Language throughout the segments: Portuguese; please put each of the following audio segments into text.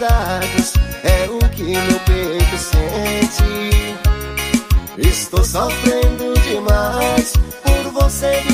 saudades é o que meu peito sente. Estou sofrendo demais por você.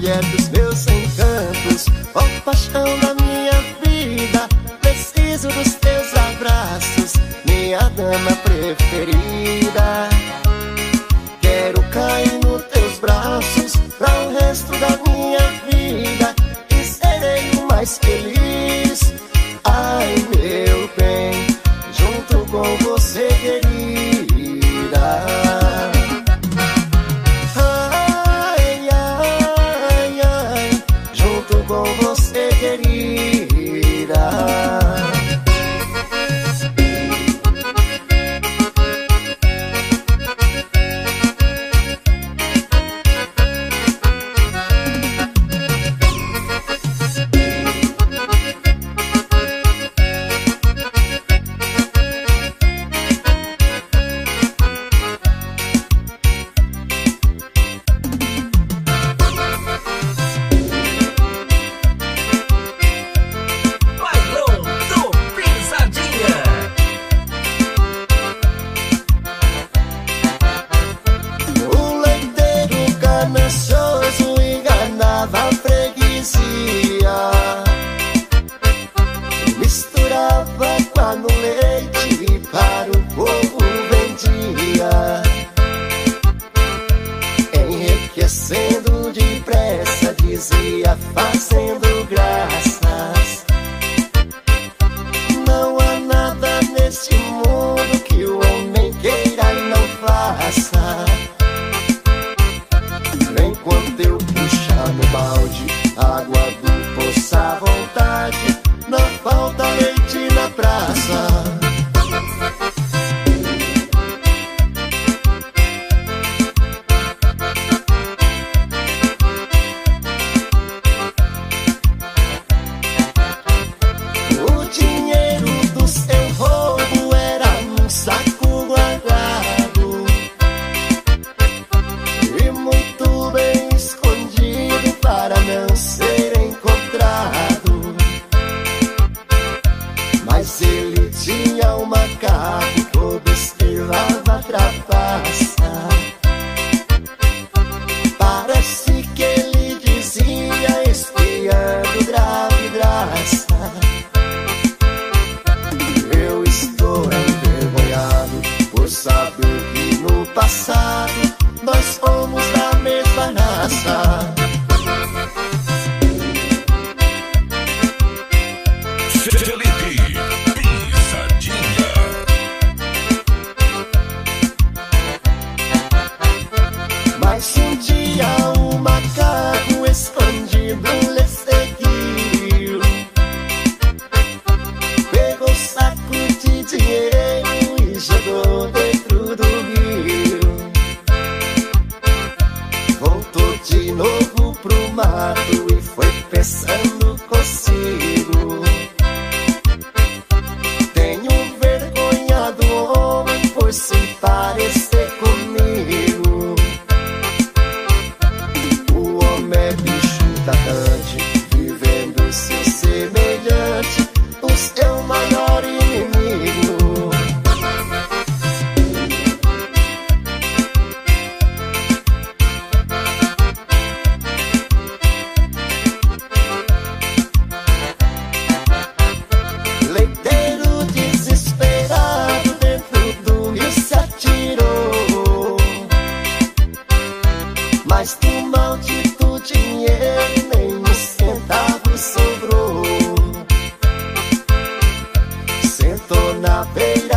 yet the smell dizia Misturava água no leite e para o povo vendia. Enriquecendo depressa, dizia fazendo graça. Poça à vontade, não falta leite na praça. nothing